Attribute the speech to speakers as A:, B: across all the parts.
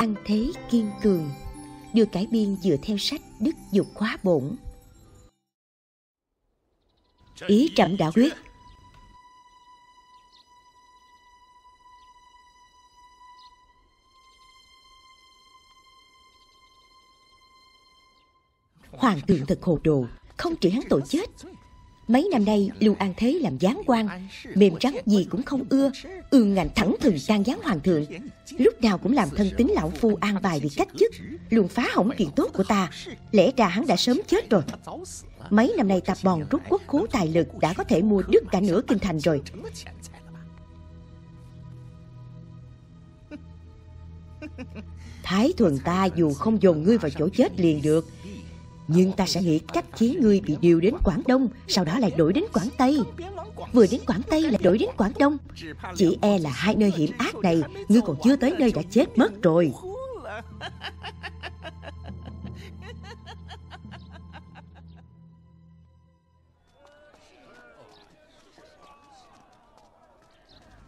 A: ăn thế kiên cường được cải biên dựa theo sách Đức Dục Khóa Bổn. Ý trẫm đã quyết. Hoàng thượng thật hồ đồ, không chỉ hắn tội chết. Mấy năm nay Lưu An Thế làm gián quan, mềm trắng gì cũng không ưa, ương ngạnh thẳng thừng sang gián hoàng thượng. Lúc nào cũng làm thân tín lão phu an bài bị cách chức, luôn phá hỏng chuyện tốt của ta. Lẽ ra hắn đã sớm chết rồi. Mấy năm nay tập bòn rút quốc khố tài lực đã có thể mua đứt cả nửa kinh thành rồi. Thái thuần ta dù không dồn ngươi vào chỗ chết liền được nhưng ta sẽ nghĩ cách khiến ngươi bị điều đến Quảng Đông Sau đó lại đổi đến Quảng Tây Vừa đến Quảng Tây lại đổi đến Quảng Đông Chỉ e là hai nơi hiểm ác này Ngươi còn chưa tới nơi đã chết mất rồi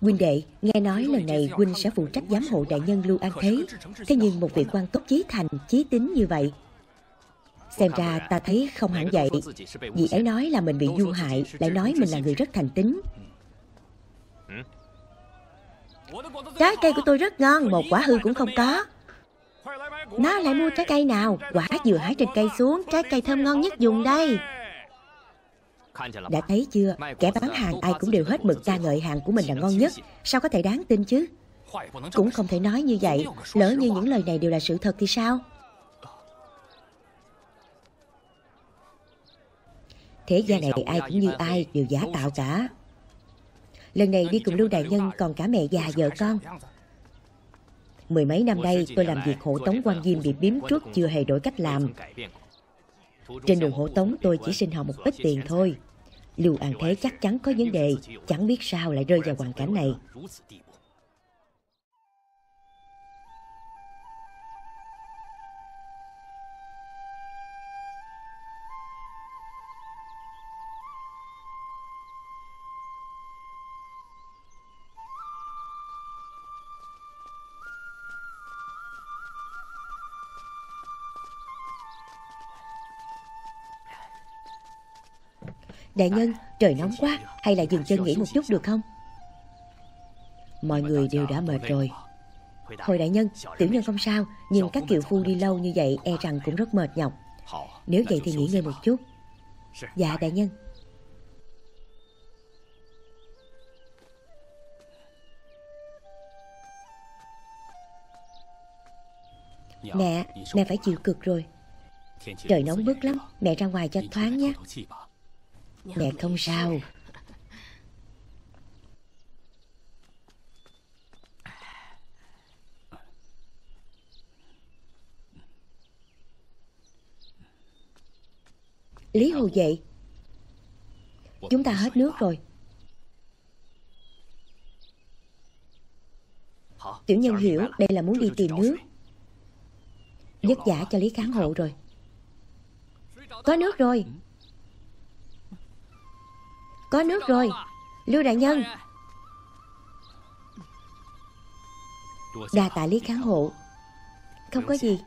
A: Huynh đệ, nghe nói lần này huynh sẽ phụ trách giám hộ đại nhân Lưu An Thế. Thế nhưng một vị quan tốt chí thành, chí tính như vậy. Xem ra ta thấy không hẳn vậy. Vì ấy nói là mình bị du hại, lại nói mình là người rất thành tính. Trái cây của tôi rất ngon, một quả hư cũng không có. Nó lại mua trái cây nào? Quả vừa hái trên cây xuống, trái cây thơm ngon nhất dùng đây. Đã thấy chưa, kẻ bán hàng ai cũng đều hết mực ca ngợi hàng của mình là ngon nhất. Sao có thể đáng tin chứ? Cũng không thể nói như vậy, lỡ như những lời này đều là sự thật thì sao? Thế gian này ai cũng như ai, đều giả tạo cả. Lần này đi cùng Lưu Đại Nhân còn cả mẹ già vợ con. Mười mấy năm nay tôi làm việc hộ tống quan diêm bị biếm truất chưa hề đổi cách làm. Trên đường hộ tống tôi chỉ sinh học một ít tiền thôi. Lưu An Thế chắc chắn có vấn đề, chẳng biết sao lại rơi vào hoàn cảnh này. Đại nhân, trời nóng quá, hay là dừng chân nghỉ một chút được không? Mọi người đều đã mệt rồi. Hồi đại nhân, tiểu nhân không sao, nhưng các kiều phu đi lâu như vậy e rằng cũng rất mệt nhọc. Nếu vậy thì nghỉ ngơi một chút. Dạ đại nhân. Mẹ, mẹ phải chịu cực rồi. Trời nóng bức lắm, mẹ ra ngoài cho thoáng nhé. Dạ. Mẹ không sao. Lý Hồ dậy Chúng ta hết nước rồi. Tiểu nhân hiểu đây là muốn đi tìm nước. Vất giả cho Lý Kháng Hộ rồi. Có nước rồi có nước rồi. Lưu đại nhân. Đà tạ lý kháng hộ. Không có gì.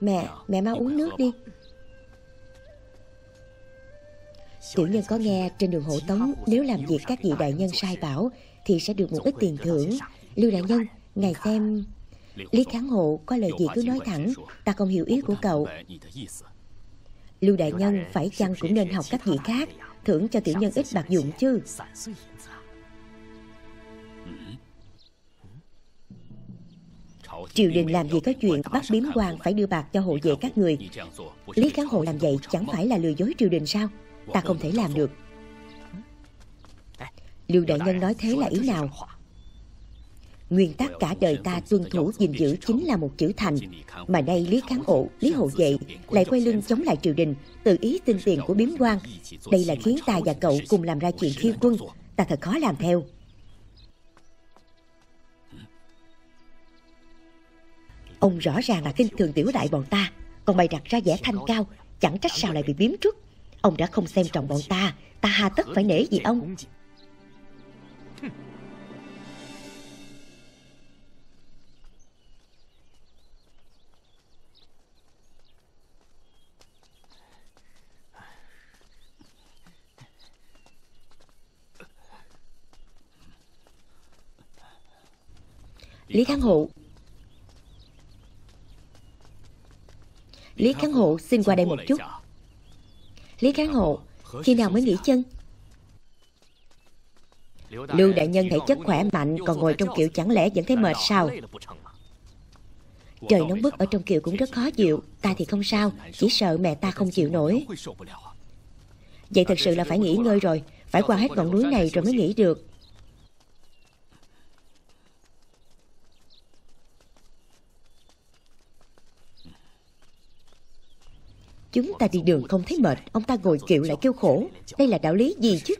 A: Mẹ, mẹ mau uống nước đi. Tiểu nhân có nghe trên đường hộ tống Nếu làm việc các vị đại nhân sai bảo Thì sẽ được một ít tiền thưởng. Lưu đại nhân, ngài xem. Lý Kháng Hộ có lời gì cứ nói thẳng, Ta không hiểu ý của cậu. Lưu Đại Nhân phải chăng cũng nên học cách gì khác, Thưởng cho tiểu nhân ít bạc dụng chứ? Triều đình làm gì có chuyện bắt biếm quan phải đưa bạc cho hộ vệ các người. Lý Kháng Hộ làm vậy chẳng phải là lừa dối triều đình sao? Ta không thể làm được. Lưu Đại Nhân nói thế là ý nào? Nguyên tắc cả đời ta tuân thủ gìn giữ chính là một chữ thành. Mà nay Lý Kháng Ộ, Lý Hộ Vệ lại quay lưng chống lại triều đình Tự ý xin tiền của biếm quan Đây là khiến ta và cậu cùng làm ra chuyện khiêu quân. Ta thật khó làm theo. Ông rõ ràng là kinh thường tiểu đại bọn ta Còn bày đặt ra vẻ thanh cao Chẳng trách sao lại bị biếm trước. Ông đã không xem trọng bọn ta Ta hà tất phải nể gì ông. Lý Thắng Hộ Lý Kháng Hộ xin qua đây một chút. Lý Kháng Hộ Khi nào mới nghỉ chân? Lưu đại nhân thể chất khỏe mạnh, Còn ngồi trong kiệu chẳng lẽ vẫn thấy mệt sao? Trời nóng bức ở trong kiệu cũng rất khó chịu, Ta thì không sao, Chỉ sợ mẹ ta không chịu nổi. Vậy thật sự là phải nghỉ ngơi rồi, Phải qua hết ngọn núi này rồi mới nghỉ được. Chúng ta đi đường không thấy mệt. Ông ta ngồi kiệu lại kêu khổ. Đây là đạo lý gì chứ?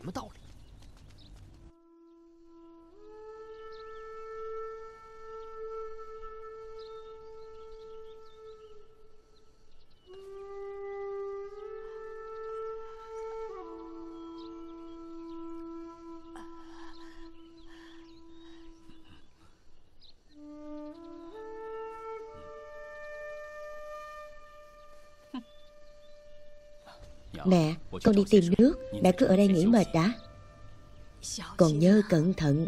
A: Con đi tìm nước. Mẹ cứ ở đây nghỉ mệt đã. Còn nhớ cẩn thận.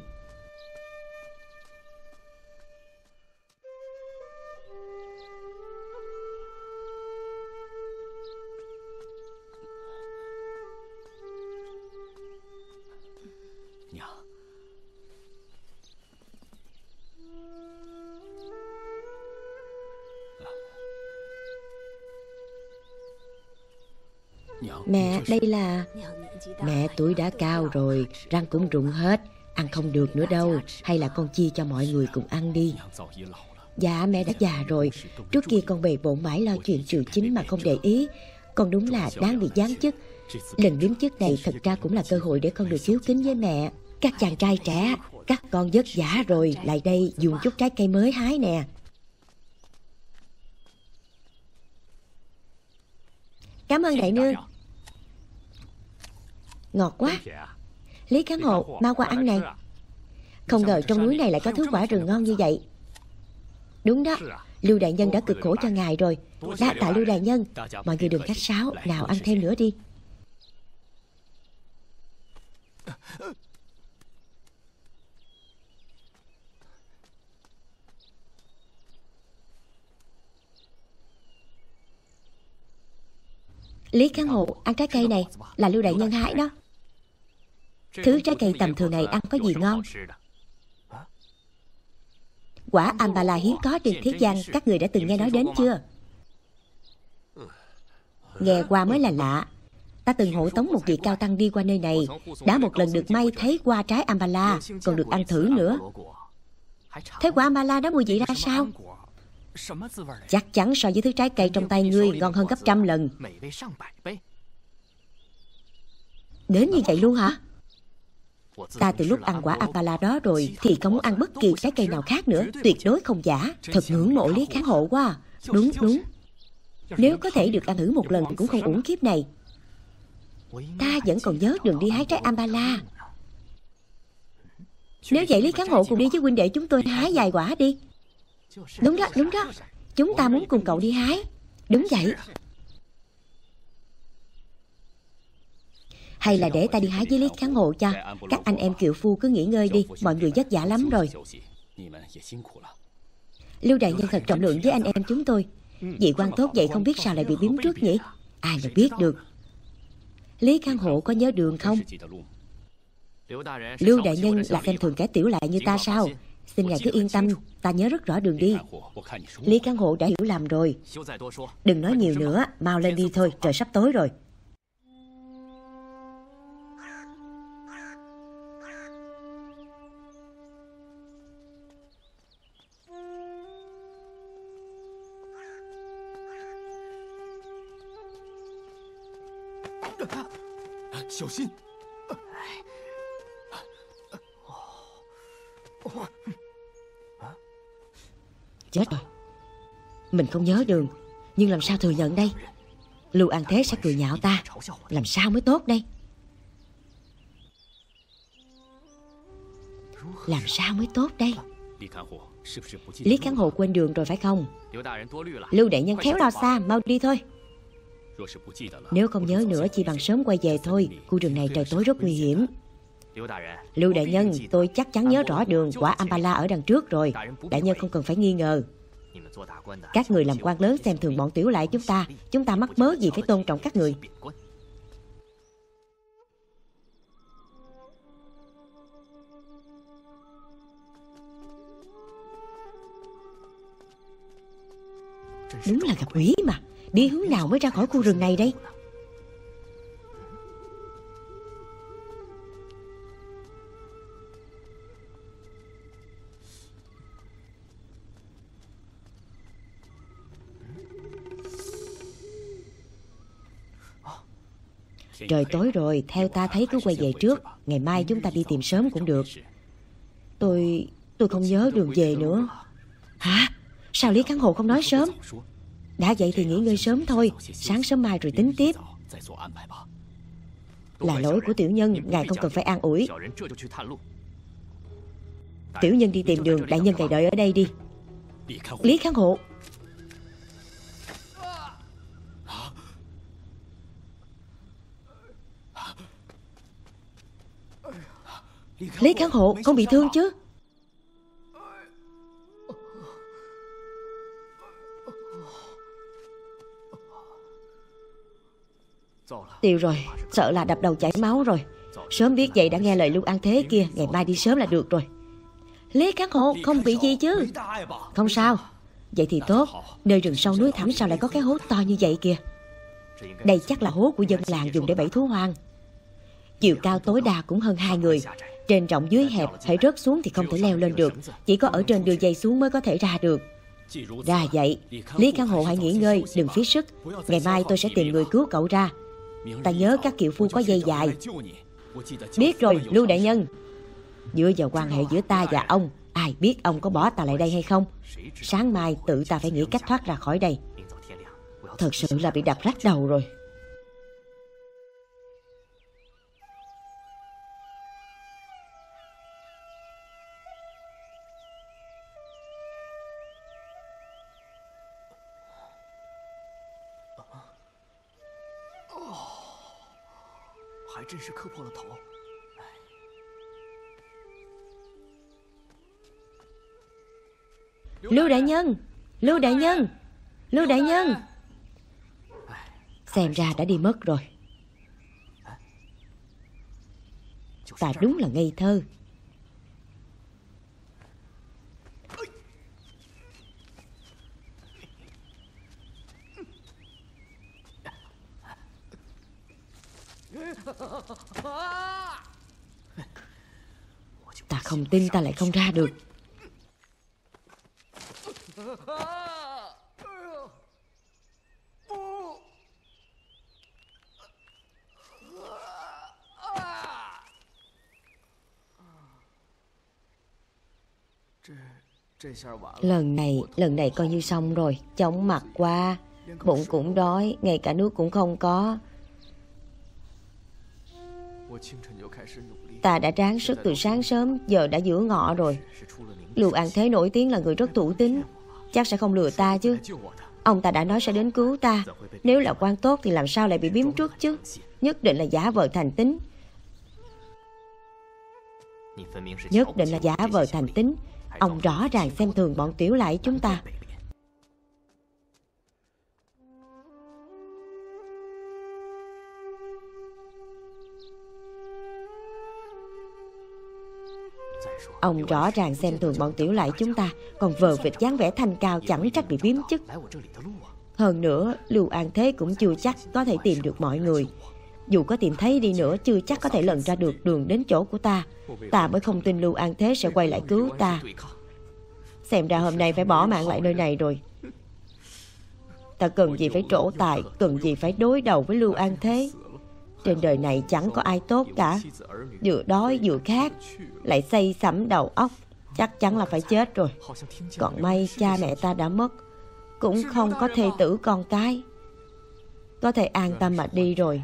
A: Mẹ, đây là... Mẹ tuổi đã cao rồi, răng cũng rụng hết, ăn không được nữa đâu. Hay là con chia cho mọi người cùng ăn đi. Dạ, mẹ đã già rồi. Trước kia con bề bộn mãi lo chuyện triều chính mà không để ý. Con đúng là đáng bị giáng chức. Lần biến chức này thật ra cũng là cơ hội để con được hiếu kính với mẹ. Các chàng trai trẻ, các con vất vả rồi, lại đây dùng chút trái cây mới hái nè. Cảm ơn đại nương. Ngọt quá. Lý Kháng Hộ mau qua ăn này. Không ngờ trong núi này lại có thứ quả rừng ngon như vậy. Đúng đó. Lưu Đại Nhân đã cực khổ cho ngài rồi. Đa tạ Lưu Đại Nhân. Mọi người đừng khách sáo. Nào ăn thêm nữa đi. Lý Kháng Hộ ăn trái cây này Là Lưu Đại Nhân hái đó Thứ trái cây tầm thường này ăn có gì ngon? Quả Ambala hiếm có trên thế gian, Các người đã từng nghe nói đến chưa? Nghe qua mới là lạ. Ta từng hộ tống một vị cao tăng đi qua nơi này. Đã một lần được may thấy qua trái Ambala, Còn được ăn thử nữa. Thế quả Ambala đó mùi vị ra sao? Chắc chắn so với thứ trái cây trong tay ngươi Ngon hơn gấp trăm lần. Đến như vậy luôn hả? Ta từ lúc ăn quả Apala đó rồi Thì không muốn ăn bất kỳ trái cây nào khác nữa Tuyệt đối không giả Thật ngưỡng mộ lý kháng hộ quá. Đúng đúng. Nếu có thể được ăn thử một lần thì Cũng không uổng kiếp này. Ta vẫn còn nhớ đường đi hái trái Ambala Nếu vậy Lý Kháng Hộ cùng đi với huynh đệ chúng tôi hái vài quả đi. Đúng đó, đúng đó. Chúng ta muốn cùng cậu đi hái. Đúng vậy. Hay là để ta đi hái dưới Lý Kháng Hộ cho. Các anh em kiệu phu cứ nghỉ ngơi đi, Mọi người vất vả lắm rồi. Lưu đại nhân thật trọng lượng với anh em chúng tôi. Vị quan tốt vậy không biết sao lại bị biếm trước nhỉ? Ai mà biết được. Lý Khang Hộ có nhớ đường không? Lưu đại nhân là xem thường kẻ tiểu lại như ta sao? Xin ngài cứ yên tâm, Ta nhớ rất rõ đường đi. Lý Khang Hộ đã hiểu lầm rồi. Đừng nói nhiều nữa, Mau lên đi thôi, Trời sắp tối rồi. Mình không nhớ đường. Nhưng làm sao thừa nhận đây? Lưu An Thế sẽ cười nhạo ta. Làm sao mới tốt đây? Làm sao mới tốt đây? Lý Kháng Hộ quên đường rồi phải không? Lưu đại nhân khéo lo xa, Mau đi thôi. Nếu không nhớ nữa, chỉ bằng sớm quay về thôi. Khu rừng này trời tối rất nguy hiểm. Lưu đại nhân, tôi chắc chắn nhớ rõ đường Quả Ampala ở đằng trước rồi. Đại nhân không cần phải nghi ngờ. Các người làm quan lớn xem thường bọn tiểu lại chúng ta. Chúng ta mắc mớ gì phải tôn trọng các người? Đúng là gặp quỷ mà. Đi hướng nào mới ra khỏi khu rừng này đây? Trời tối rồi, theo ta thấy cứ quay về trước Ngày mai chúng ta đi tìm sớm cũng được. Tôi... tôi không nhớ đường về nữa. Hả? Sao Lý Kháng Hồ không nói sớm? Đã vậy thì nghỉ ngơi sớm thôi Sáng sớm mai rồi tính tiếp. Là lỗi của tiểu nhân Ngài không cần phải an ủi. Tiểu nhân đi tìm đường Đại nhân ngài đợi ở đây đi. Lý Kháng Hộ Lý Kháng Hộ Con bị thương chứ? Tiêu rồi Sợ là đập đầu chảy máu rồi. Sớm biết vậy đã nghe lời Lưu An Thế kia Ngày mai đi sớm là được rồi. Lý Kháng Hộ không bị gì chứ? Không sao. Vậy thì tốt. Nơi rừng sâu núi thẳm sao lại có cái hố to như vậy kìa? Đây chắc là hố của dân làng dùng để bẫy thú hoang. Chiều cao tối đa cũng hơn hai người trên rộng dưới hẹp Phải rớt xuống thì không thể leo lên được. Chỉ có ở trên đường dây xuống mới có thể ra được. Ra vậy, Lý Căn Hộ hãy nghỉ ngơi, Đừng phí sức. Ngày mai tôi sẽ tìm người cứu cậu ra. Ta nhớ các kiệu phu có dây dài. Biết rồi, Lưu Đại Nhân. Dựa vào quan hệ giữa ta và ông, Ai biết ông có bỏ ta lại đây hay không? Sáng mai tự ta phải nghĩ cách thoát ra khỏi đây. Thật sự là bị đập rách đầu rồi. Lưu đại nhân, Lưu đại nhân, Lưu đại nhân. Xem ra đã đi mất rồi. Ta đúng là ngây thơ Ta không tin ta lại không ra được. Lần này, lần này coi như xong rồi Chóng mặt qua Bụng cũng đói, ngay cả nước cũng không có. Ta đã ráng sức từ sáng sớm Giờ đã giữa ngọ rồi. Lưu An Thế nổi tiếng là người rất thủ tín. Chắc sẽ không lừa ta chứ. Ông ta đã nói sẽ đến cứu ta. Nếu là quan tốt thì làm sao lại bị biếm trước chứ? Nhất định là giả vờ thành tính Nhất định là giả vờ thành tính Ông rõ ràng xem thường bọn tiểu lại chúng ta Ông rõ ràng xem thường bọn tiểu lại chúng ta, Còn vờ vịt dáng vẻ thanh cao chẳng trách bị biếm chức. Hơn nữa, Lưu An Thế cũng chưa chắc có thể tìm được mọi người. Dù có tìm thấy đi nữa, Chưa chắc có thể lần ra được đường đến chỗ của ta. Ta mới không tin Lưu An Thế sẽ quay lại cứu ta. Xem ra hôm nay phải bỏ mạng lại nơi này rồi. Ta cần gì phải trổ tài, Cần gì phải đối đầu với Lưu An Thế? Trên đời này chẳng có ai tốt cả. Vừa đói vừa khát, Lại xây sẫm đầu óc, Chắc chắn là phải chết rồi. Còn may cha mẹ ta đã mất, Cũng không có thê tử con cái. Có thể an tâm mà đi rồi.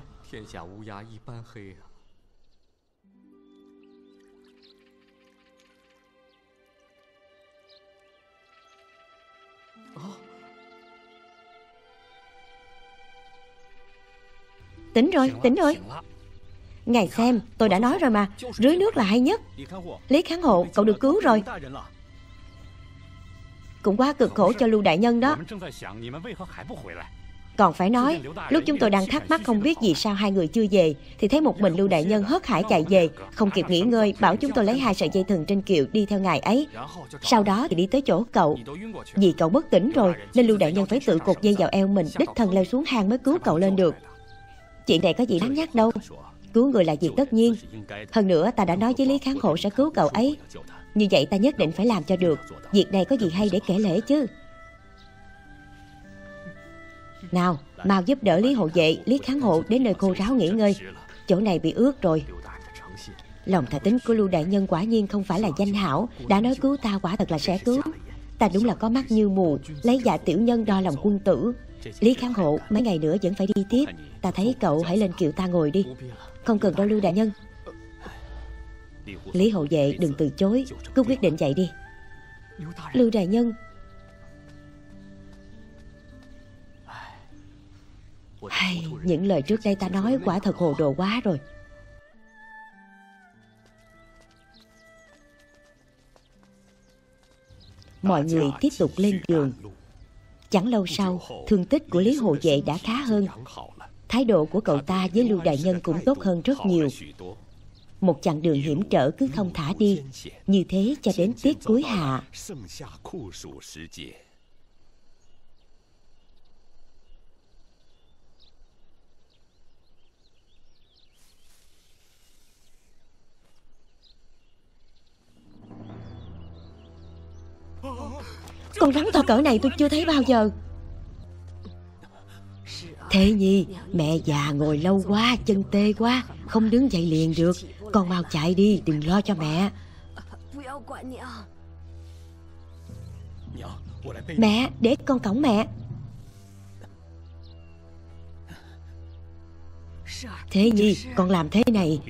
A: Tỉnh rồi, tỉnh rồi Ngài xem, tôi đã nói rồi mà Rưới nước là hay nhất Lý Kháng Hộ, cậu được cứu rồi Cũng quá cực khổ cho Lưu Đại Nhân đó còn phải nói, lúc chúng tôi đang thắc mắc không biết vì sao hai người chưa về, thì thấy một mình Lưu Đại Nhân hớt hải chạy về, không kịp nghỉ ngơi, bảo chúng tôi lấy hai sợi dây thừng trên kiệu đi theo ngài ấy. Sau đó thì đi tới chỗ cậu. Vì cậu bất tỉnh rồi, nên Lưu Đại Nhân phải tự cột dây vào eo mình, đích thân leo xuống hang mới cứu cậu lên được. Chuyện này có gì đáng nhắc đâu. Cứu người là việc tất nhiên. Hơn nữa, ta đã nói với Lý Kháng Hộ sẽ cứu cậu ấy. Như vậy ta nhất định phải làm cho được. Việc này có gì hay để kể lễ chứ. Nào, mau giúp đỡ Lý Hộ Vệ, Lý Kháng Hộ đến nơi khô ráo nghỉ ngơi. Chỗ này bị ướt rồi. Lòng thà tính của Lưu Đại Nhân quả nhiên không phải là danh hảo, đã nói cứu ta quả thật là sẽ cứu. Ta đúng là có mắt như mù, lấy dạ tiểu nhân đo lòng quân tử. Lý Kháng Hộ, mấy ngày nữa vẫn phải đi tiếp. Ta thấy cậu hãy lên kiệu ta ngồi đi. Không cần đâu Lưu Đại Nhân. Lý hậu Vệ đừng từ chối, cứ quyết định vậy đi. Lưu Đại Nhân, Hay, những lời trước đây ta nói quả thật hồ đồ quá rồi Mọi người tiếp tục lên giường. Chẳng lâu sau, Thương tích của Lý Hồ Vệ đã khá hơn. Thái độ của cậu ta với Lưu Đại Nhân cũng tốt hơn rất nhiều. Một chặng đường hiểm trở cứ không thả đi. Như thế cho đến tiết cuối hạ. Con rắn to cỡ này tôi chưa thấy bao giờ. Thế nhi, Mẹ già ngồi lâu quá, Chân tê quá, Không đứng dậy liền được. Con mau chạy đi, Đừng lo cho mẹ. Mẹ, để con cõng mẹ. Thế nhi, con làm thế này.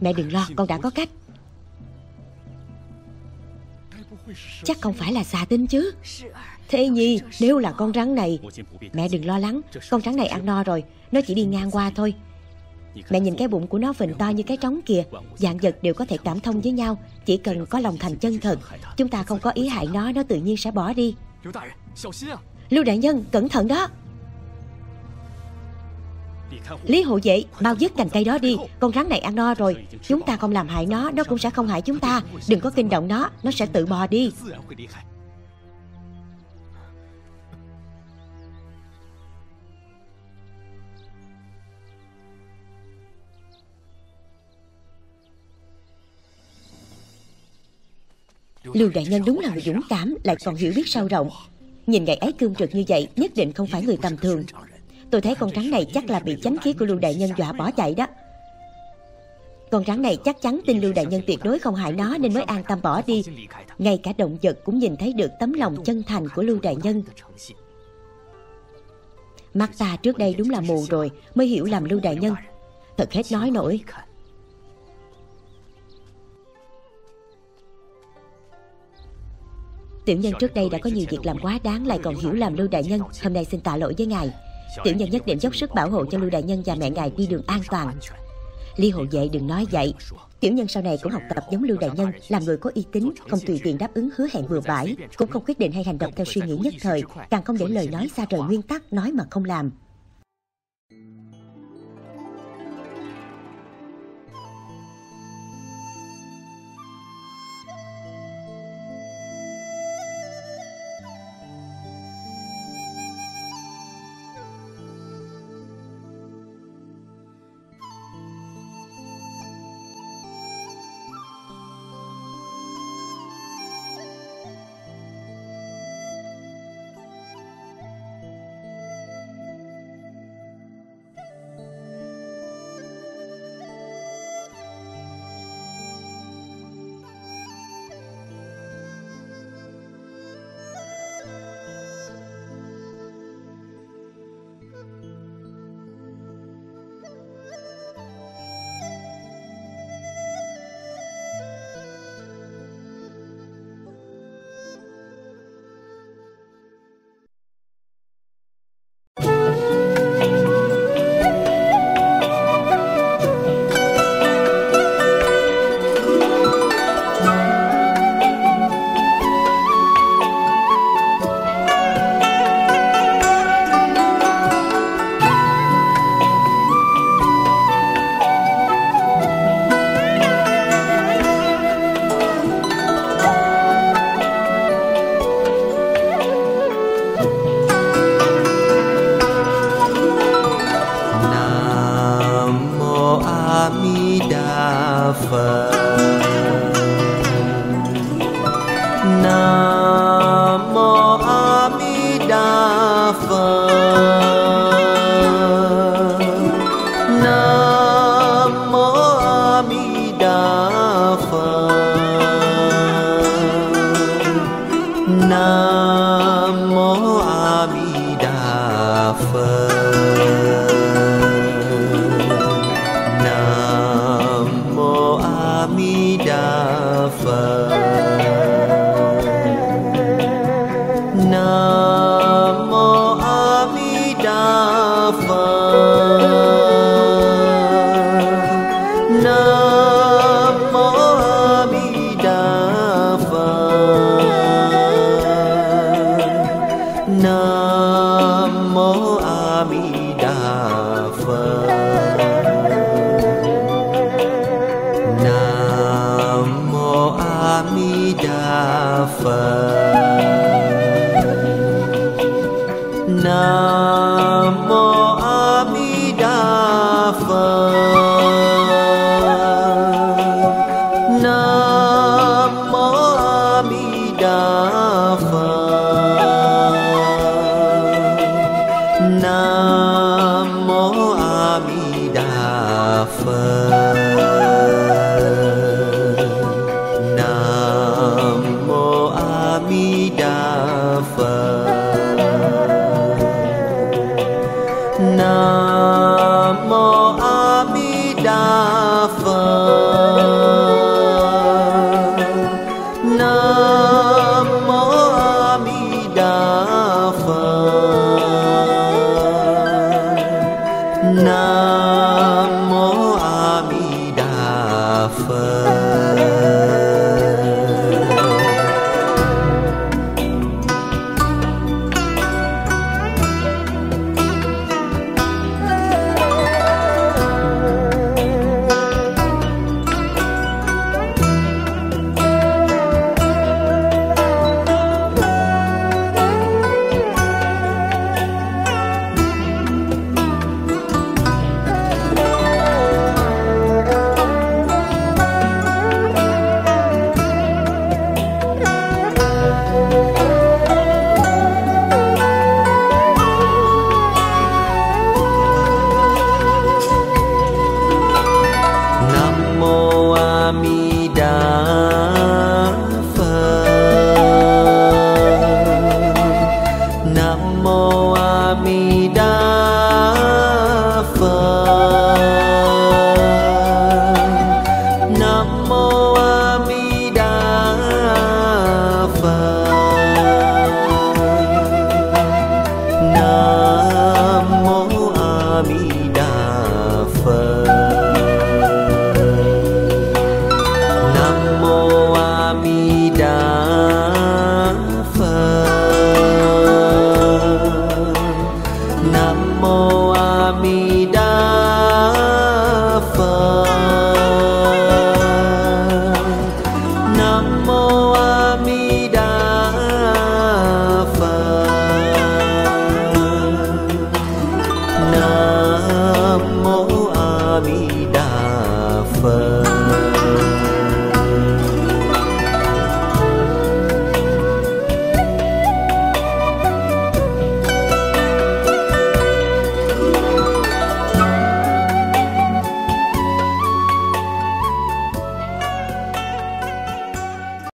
A: Mẹ đừng lo, con đã có cách. Chắc không phải là xà tinh chứ. Thế nhi nếu là con rắn này Mẹ đừng lo lắng. Con rắn này ăn no rồi Nó chỉ đi ngang qua thôi. Mẹ nhìn cái bụng của nó phình to như cái trống kìa. Dạng vật đều có thể cảm thông với nhau Chỉ cần có lòng thành chân thật. Chúng ta không có ý hại nó Nó tự nhiên sẽ bỏ đi. Lưu đại nhân cẩn thận đó Lý hộ vệ Mau dứt cành cây đó đi. Con rắn này ăn no rồi. Chúng ta không làm hại nó Nó cũng sẽ không hại chúng ta. Đừng có kinh động nó Nó sẽ tự bò đi. Lưu đại nhân đúng là người dũng cảm, Lại còn hiểu biết sâu rộng. Nhìn ngày ấy cương trực như vậy, Nhất định không phải người tầm thường. Tôi thấy con rắn này chắc là bị chánh khí của Lưu Đại Nhân dọa bỏ chạy đó. Con rắn này chắc chắn tin Lưu Đại Nhân tuyệt đối không hại nó Nên mới an tâm bỏ đi. Ngay cả động vật cũng nhìn thấy được tấm lòng chân thành của Lưu Đại Nhân. Mắt ta trước đây đúng là mù rồi, Mới hiểu làm Lưu Đại Nhân. Thật hết nói nổi. Tiểu nhân trước đây đã có nhiều việc làm quá đáng, Lại còn hiểu làm Lưu Đại Nhân. Hôm nay xin tạ lỗi với ngài. Tiểu nhân nhất định dốc sức bảo hộ cho Lưu Đại Nhân và mẹ ngài đi đường an toàn Ly hộ vệ đừng nói vậy Tiểu nhân sau này cũng học tập giống Lưu Đại Nhân Làm người có uy tín Không tùy tiện đáp ứng hứa hẹn bừa bãi Cũng không quyết định hay hành động theo suy nghĩ nhất thời Càng không để lời nói xa rời nguyên tắc Nói mà không làm
B: 分。